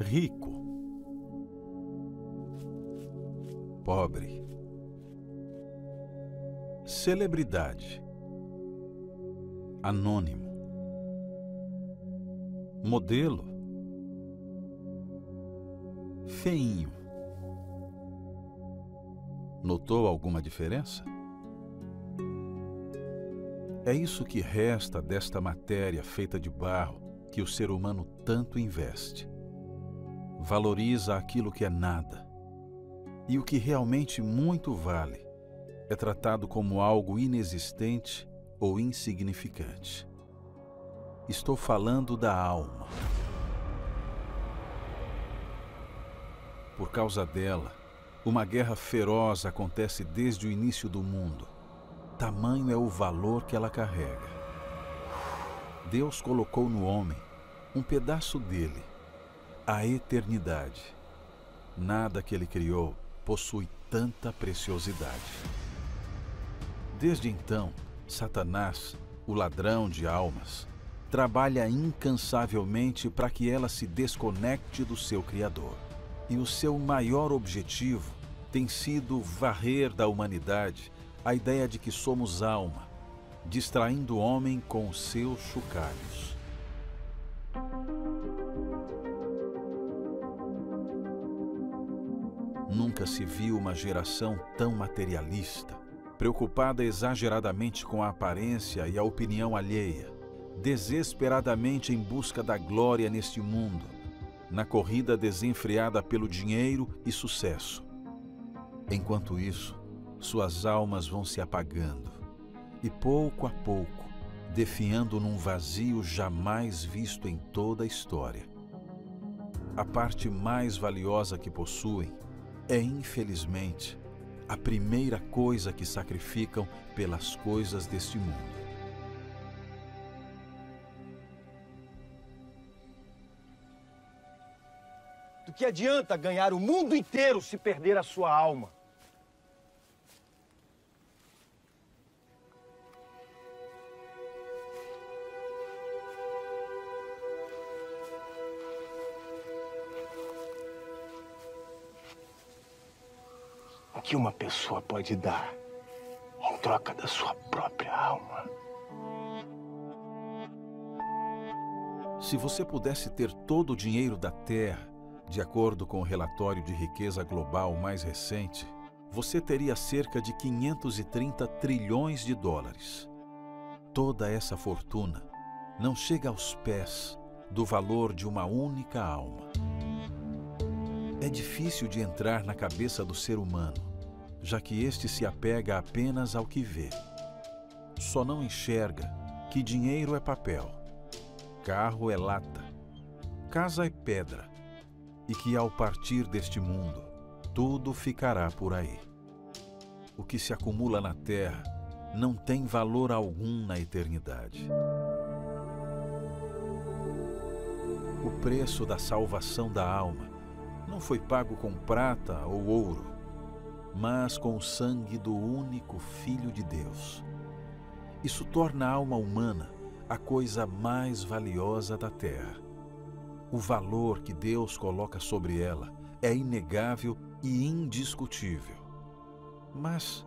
rico, pobre, celebridade, anônimo, modelo, feinho. Notou alguma diferença? É isso que resta desta matéria feita de barro que o ser humano tanto investe. Valoriza aquilo que é nada. E o que realmente muito vale é tratado como algo inexistente ou insignificante. Estou falando da alma. Por causa dela, uma guerra feroz acontece desde o início do mundo. Tamanho é o valor que ela carrega. Deus colocou no homem um pedaço dele, a eternidade. Nada que ele criou possui tanta preciosidade. Desde então, Satanás, o ladrão de almas, trabalha incansavelmente para que ela se desconecte do seu Criador. E o seu maior objetivo tem sido varrer da humanidade a ideia de que somos alma, distraindo o homem com seus chocalhos. Nunca se viu uma geração tão materialista, preocupada exageradamente com a aparência e a opinião alheia, desesperadamente em busca da glória neste mundo, na corrida desenfreada pelo dinheiro e sucesso. Enquanto isso, suas almas vão se apagando e, pouco a pouco, definhando num vazio jamais visto em toda a história. A parte mais valiosa que possuem é, infelizmente, a primeira coisa que sacrificam pelas coisas deste mundo. Do que adianta ganhar o mundo inteiro se perder a sua alma? O que uma pessoa pode dar em troca da sua própria alma? Se você pudesse ter todo o dinheiro da Terra, de acordo com o relatório de riqueza global mais recente, você teria cerca de 530 trilhões de dólares. Toda essa fortuna não chega aos pés do valor de uma única alma. É difícil de entrar na cabeça do ser humano, já que este se apega apenas ao que vê. Só não enxerga que dinheiro é papel, carro é lata, casa é pedra e que ao partir deste mundo, tudo ficará por aí. O que se acumula na terra não tem valor algum na eternidade. O preço da salvação da alma não foi pago com prata ou ouro, mas com o sangue do único Filho de Deus. Isso torna a alma humana a coisa mais valiosa da terra. O valor que Deus coloca sobre ela é inegável e indiscutível. Mas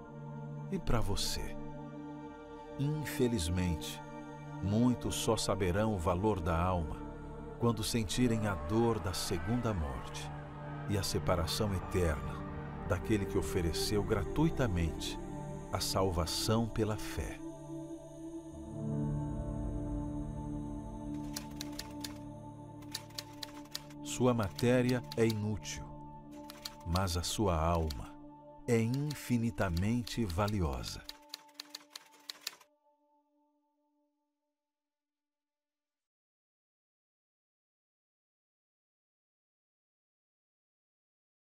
e para você? Infelizmente, muitos só saberão o valor da alma quando sentirem a dor da segunda morte e a separação eterna daquele que ofereceu gratuitamente a salvação pela fé. Sua matéria é inútil, mas a sua alma é infinitamente valiosa.